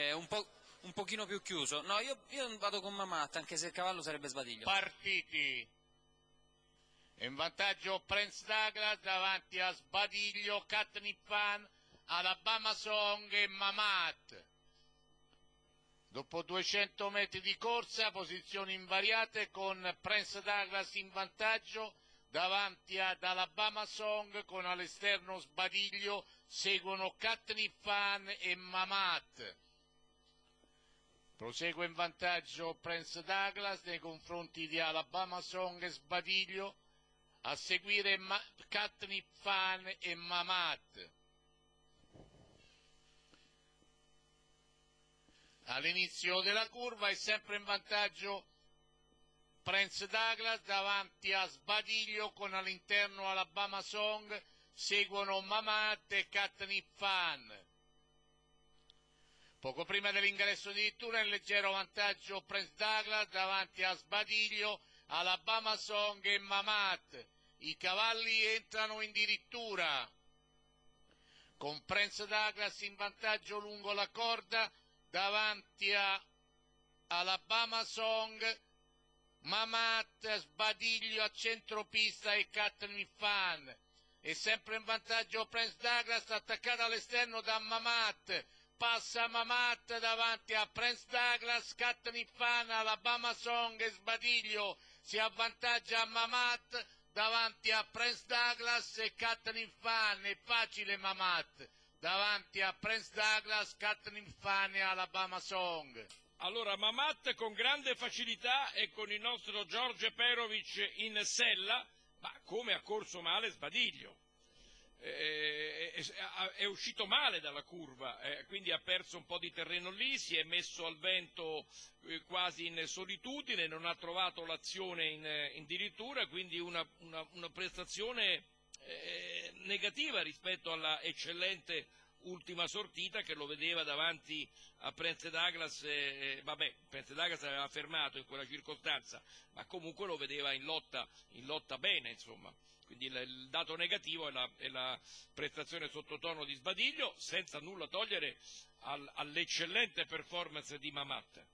eh, un, po', un pochino più chiuso. No, io, io vado con Mamat, anche se il cavallo sarebbe sbadiglio. Partiti. In vantaggio Prince Douglas davanti a Sbadiglio, Catnip Fan, Alabama Song e Mamat. Dopo 200 metri di corsa, posizioni invariate con Prince Douglas in vantaggio davanti ad Alabama Song con all'esterno Sbadiglio, seguono Catnip Fan e Mamat. Prosegue in vantaggio Prince Douglas nei confronti di Alabama Song e Sbadiglio, a seguire Ma- Catnip Fan e Mamat. All'inizio della curva è sempre in vantaggio Prince Douglas davanti a Sbadiglio con all'interno Alabama Song, seguono Mamat e Catnip Fan. Poco prima dell'ingresso addirittura in leggero vantaggio Prince Douglas davanti a Sbadiglio, Alabama Song e Mamat. I cavalli entrano in dirittura con Prince Douglas in vantaggio lungo la corda davanti a Alabama Song, Mamat, Sbadiglio a centropista e Catherine Fan. E sempre in vantaggio Prince Douglas attaccato all'esterno da Mamat. Passa Mamat davanti a Prince Douglas, Catherine Fan, Alabama Song e Sbadiglio. Si avvantaggia Mamat davanti a Prince Douglas e Catherine Fan. È facile Mamat davanti a Prince Douglas, Catherine Fan e Alabama Song. Allora, Mamat con grande facilità e con il nostro Giorgio Perovic in sella, ma come ha corso male Sbadiglio. Eh, è, uscito male dalla curva, eh, quindi ha perso un po' di terreno lì, si è messo al vento eh, quasi in solitudine, non ha trovato l'azione in, in dirittura, quindi una, una, una prestazione eh, negativa rispetto alla eccellente ultima sortita che lo vedeva davanti a Prince Douglas, eh, vabbè, Prince Douglas aveva fermato in quella circostanza, ma comunque lo vedeva in lotta, in lotta bene, insomma. Quindi il, il dato negativo è la, è la, prestazione sottotono di Sbadiglio, senza nulla togliere al, all'eccellente performance di Mamat.